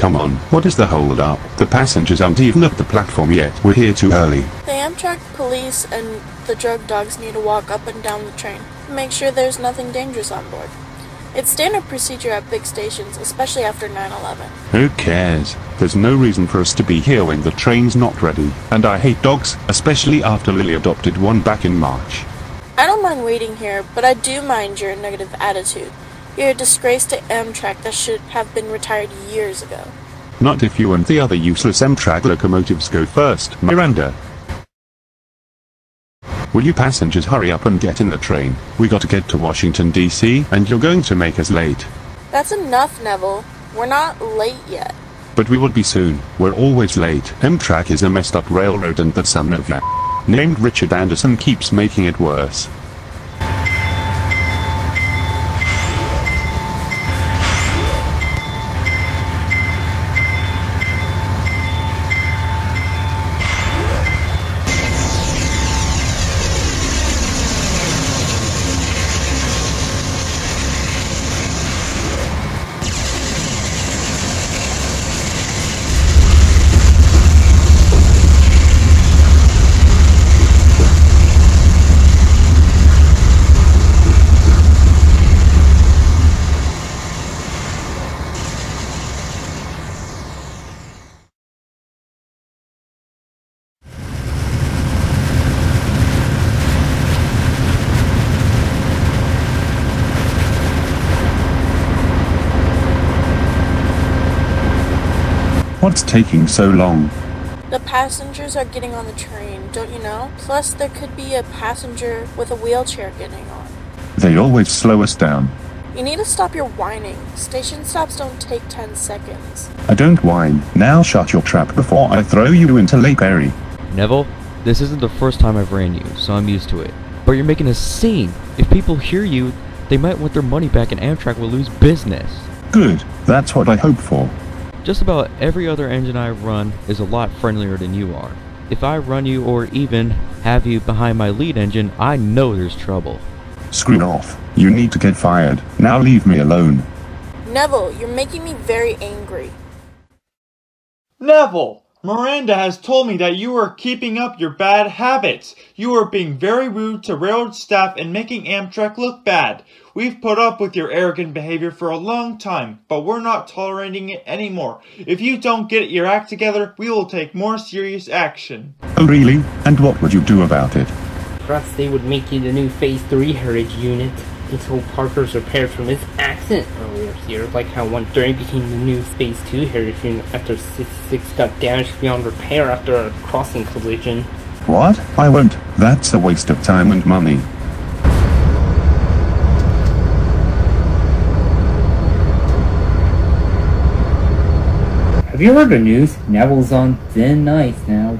Come on, what is the hold up? The passengers aren't even at the platform yet. We're here too early. The Amtrak police and the drug dogs need to walk up and down the train to make sure there's nothing dangerous on board. It's standard procedure at big stations, especially after 9-11. Who cares? There's no reason for us to be here when the train's not ready. And I hate dogs, especially after Lily adopted one back in March. I don't mind waiting here, but I do mind your negative attitude. You're a disgrace to Amtrak that should have been retired years ago. Not if you and the other useless Amtrak locomotives go first, Miranda. Will you passengers hurry up and get in the train? We gotta get to Washington, D.C., and you're going to make us late. That's enough, Neville. We're not late yet. But we will be soon. We're always late. Amtrak is a messed up railroad and that son of a named Richard Anderson keeps making it worse. What's taking so long? The passengers are getting on the train, don't you know? Plus, there could be a passenger with a wheelchair getting on. They always slow us down. You need to stop your whining. Station stops don't take 10 seconds. I don't whine. Now shut your trap before I throw you into Lake Erie. Neville, this isn't the first time I've ran you, so I'm used to it. But you're making a scene. If people hear you, they might want their money back and Amtrak will lose business. Good. That's what I hope for. Just about every other engine I run is a lot friendlier than you are. If I run you or even have you behind my lead engine, I know there's trouble. Screw off. You need to get fired. Now leave me alone. Neville, you're making me very angry. Neville! Miranda has told me that you are keeping up your bad habits. You are being very rude to railroad staff and making Amtrak look bad. We've put up with your arrogant behavior for a long time, but we're not tolerating it anymore. If you don't get your act together, we will take more serious action. Oh really? And what would you do about it? Perhaps they would make you the new Phase 3 Heritage Unit until Parker's repaired from his accident earlier here, like how 130 became the new Phase 2 Heritage Unit after 66 got damaged beyond repair after a crossing collision. What? I won't. That's a waste of time and money. Have you heard the news? Neville's on thin ice now.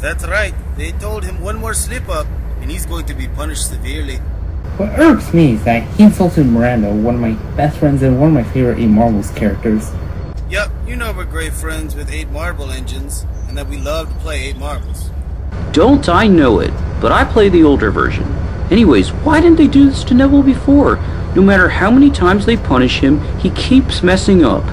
That's right. They told him one more slip up, and he's going to be punished severely. What irks me is that he insulted Miranda, one of my best friends and one of my favorite 8 Marbles characters. Yep, you know we're great friends with 8 Marble engines, and that we love to play 8 Marbles. Don't I know it, but I play the older version. Anyways, why didn't they do this to Neville before? No matter how many times they punish him, he keeps messing up.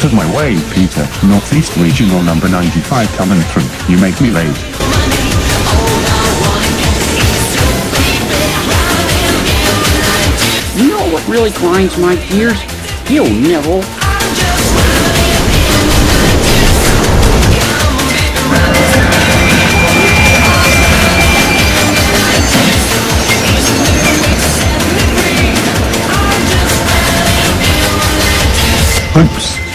Out of my way, Peter. Northeast Regional number 95 coming through. You make me late. You know what really grinds my gears? You, Neville. Oops.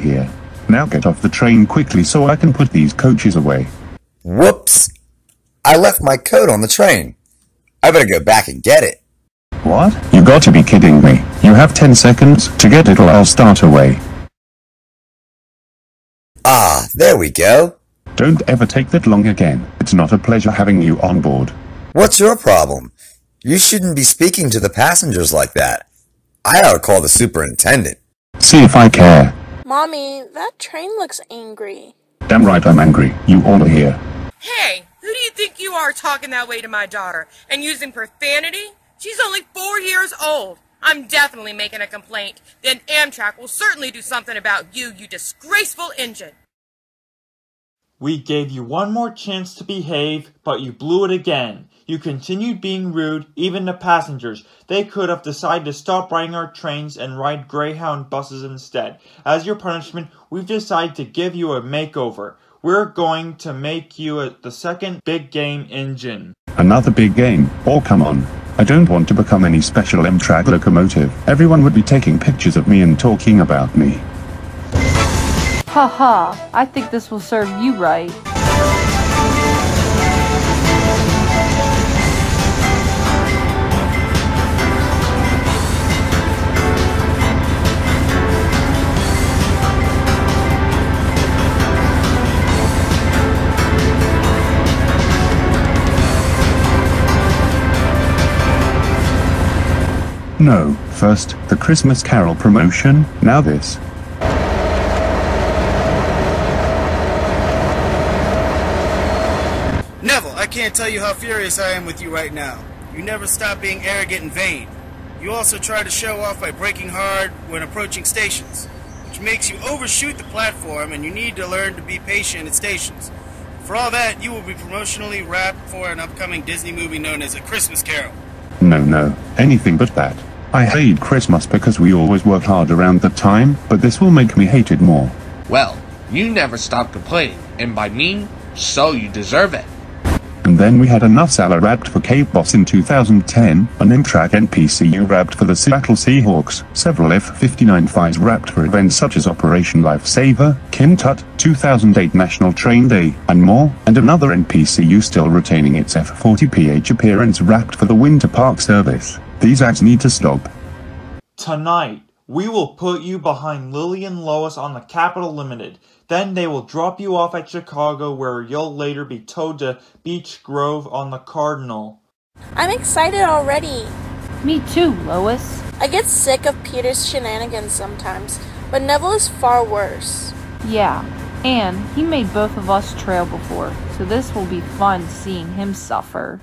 Here. Now get off the train quickly so I can put these coaches away. Whoops! I left my coat on the train. I better go back and get it. What? You got to be kidding me. You have 10 seconds to get it or I'll start away. Ah, there we go. Don't ever take that long again. It's not a pleasure having you on board. What's your problem? You shouldn't be speaking to the passengers like that. I ought to call the superintendent. See if I care. Mommy, that train looks angry. Damn right I'm angry. You all are here. Hey, who do you think you are talking that way to my daughter and using profanity? She's only four years old. I'm definitely making a complaint. Then Amtrak will certainly do something about you, you disgraceful engine. We gave you one more chance to behave, but you blew it again. You continued being rude, even to passengers. They could have decided to stop riding our trains and ride Greyhound buses instead. As your punishment, we've decided to give you a makeover. We're going to make you a, the second big game engine. Another big game. Oh, come on. I don't want to become any special Amtrak locomotive. Everyone would be taking pictures of me and talking about me. Ha ha, I think this will serve you right. No, first, the Christmas Carol promotion, now this. Neville, I can't tell you how furious I am with you right now. You never stop being arrogant and vain. You also try to show off by braking hard when approaching stations, which makes you overshoot the platform and you need to learn to be patient at stations. For all that, you will be promotionally wrapped for an upcoming Disney movie known as A Christmas Carol. No, no, anything but that. I hate Christmas because we always work hard around that time, but this will make me hate it more. Well, you never stop complaining, and by me, so you deserve it. And then we had a Nussala wrapped for Cape Boss in 2010, an Amtrak NPCU wrapped for the Seattle Seahawks, several F-59 FIs wrapped for events such as Operation Lifesaver, King Tut, 2008 National Train Day, and more, and another NPCU still retaining its F-40PH appearance wrapped for the Winter Park service. These ads need to stop. Tonight, we will put you behind Lily and Lois on the Capital Limited. Then they will drop you off at Chicago where you'll later be towed to Beech Grove on the Cardinal. I'm excited already. Me too, Lois. I get sick of Peter's shenanigans sometimes, but Neville is far worse. Yeah, and he made both of us trail before, so this will be fun seeing him suffer.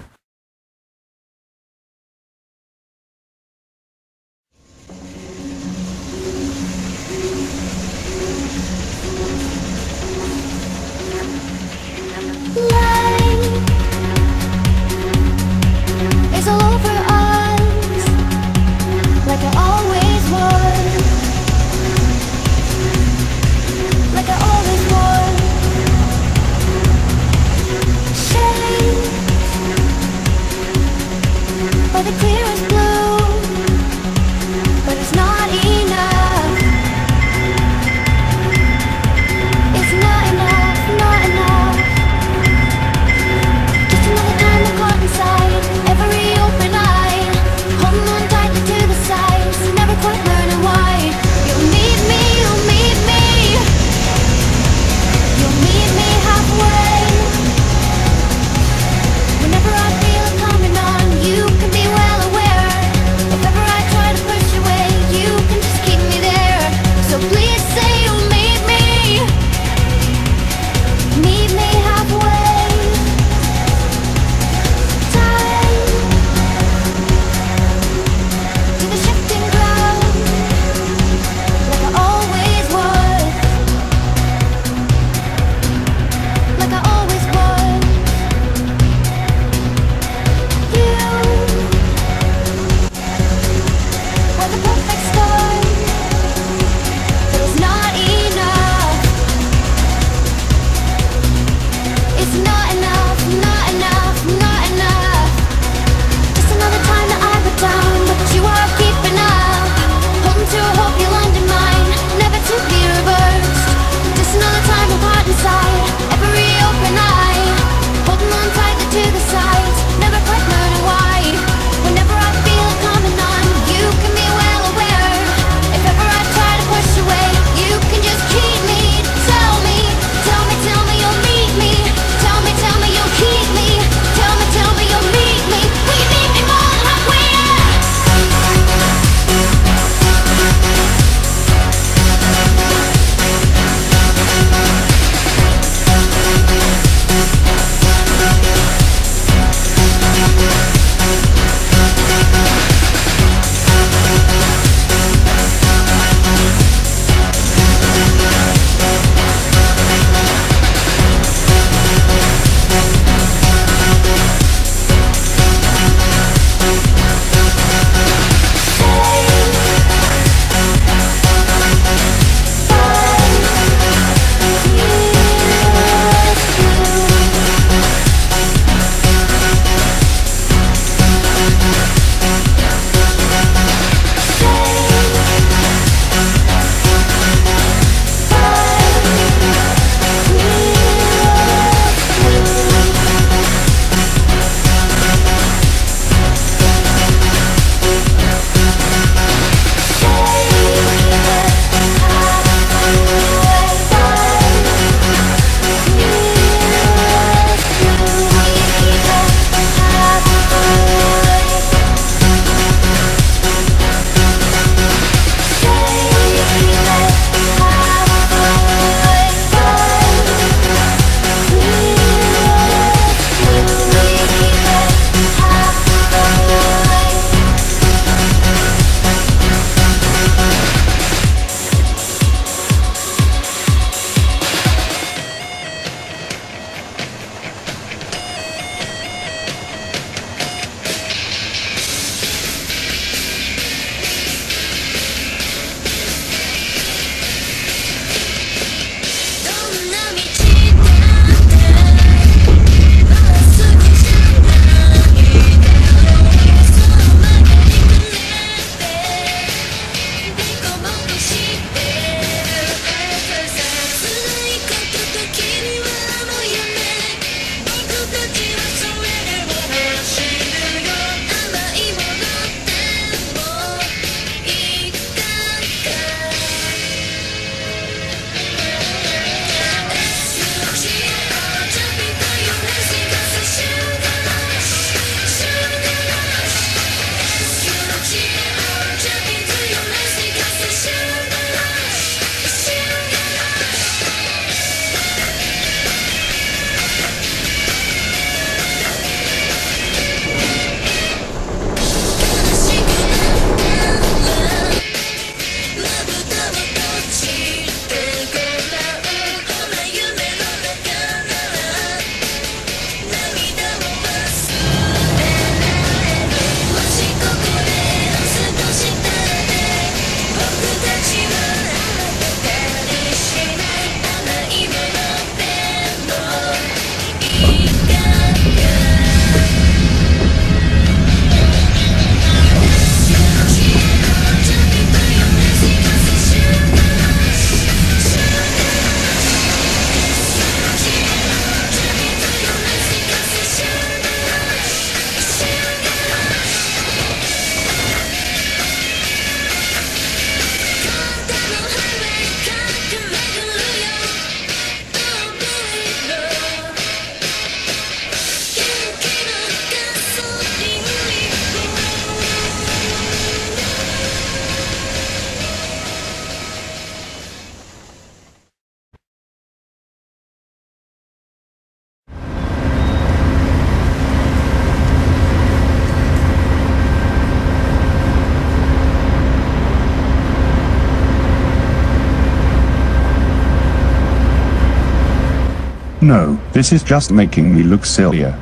No, this is just making me look sillier.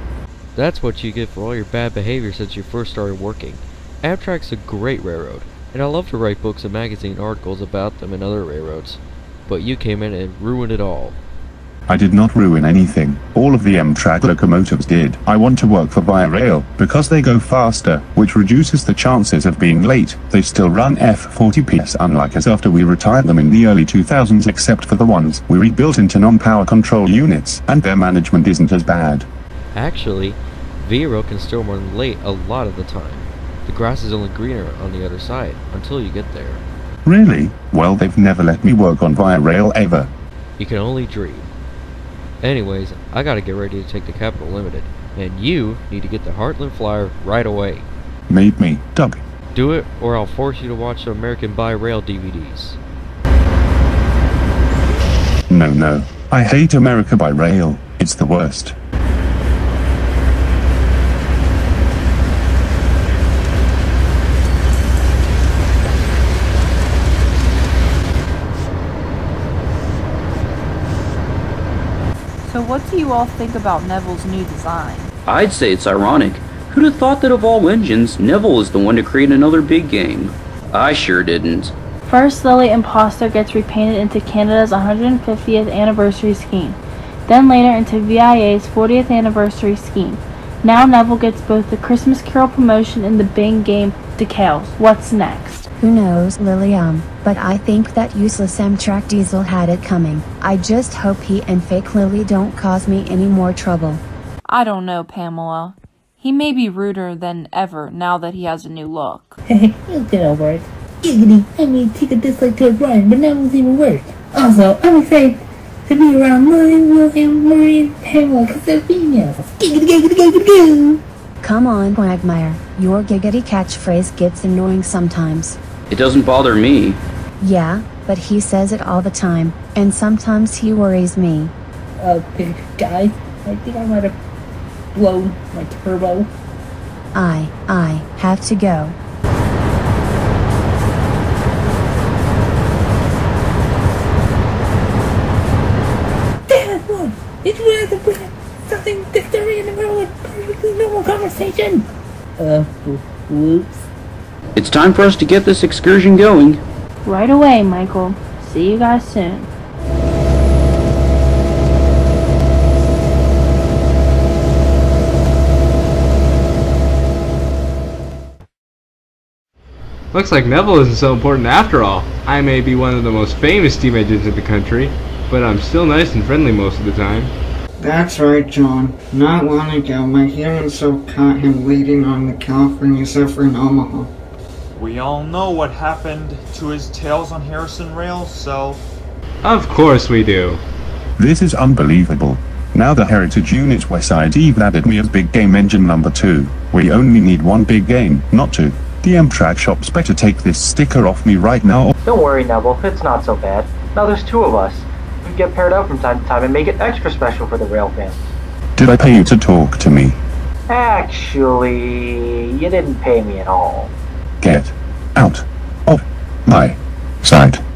That's what you get for all your bad behavior since you first started working. Amtrak's a great railroad, and I love to write books and magazine articles about them and other railroads. But you came in and ruined it all. I did not ruin anything. All of the Amtrak locomotives did. I want to work for Via Rail because they go faster, which reduces the chances of being late. They still run F40PS unlike us after we retired them in the early 2000s except for the ones we rebuilt into non-power control units, and their management isn't as bad. Actually, Vero can still run late a lot of the time. The grass is only greener on the other side until you get there. Really? Well they've never let me work on Via Rail ever. You can only dream. Anyways, I gotta get ready to take the Capital Limited, and you need to get the Heartland Flyer right away. Made me, Doug. Do it, or I'll force you to watch the American by Rail DVDs. No no. I hate America by rail. It's the worst. So what do you all think about Neville's new design? I'd say it's ironic. Who'd have thought that of all engines, Neville is the one to create another big game? I sure didn't. First, Lily Imposter gets repainted into Canada's 150th anniversary scheme, then later into VIA's 40th anniversary scheme. Now Neville gets both the Christmas Carol promotion and the Big Game decals. What's next? Who knows, Lilim, but I think that useless Amtrak Diesel had it coming. I just hope he and fake Lily don't cause me any more trouble. I don't know, Pamela. He may be ruder than ever now that he has a new look. Hey, You'll get over it. Giggity, I mean, take a dislike to Brian, but now it's even worse. Also, I'm excited to be around Lily, William, Marie, and Pamela because they're females. Giggity, giggity, giggity, goo. Come on, Quagmire. Your giggity catchphrase gets annoying sometimes. It doesn't bother me. Yeah, but he says it all the time, and sometimes he worries me. Uh, guys, I think I might have blown my turbo. I, I, have to go. Dad, look! Did you have to put something diphtheria in the middle of a perfectly normal conversation? Uh, whoops. It's time for us to get this excursion going. Right away, Michael. See you guys soon. Looks like Neville isn't so important after all. I may be one of the most famous steam engines in the country, but I'm still nice and friendly most of the time. That's right, John. Not long ago, my human soul caught him leading on the California Zephyr in Omaha. We all know what happened to his tails on Harrison Rails, so... Of course we do. This is unbelievable. Now the Heritage Units Westside Eve added me as big game engine number 2. We only need one big game, not two. The Amtrak shops better take this sticker off me right now. Don't worry, Neville. It's not so bad. Now there's two of us. We get paired up from time to time and make it extra special for the rail fans. Did I pay you to talk to me? Actually, you didn't pay me at all. Get out of my sight.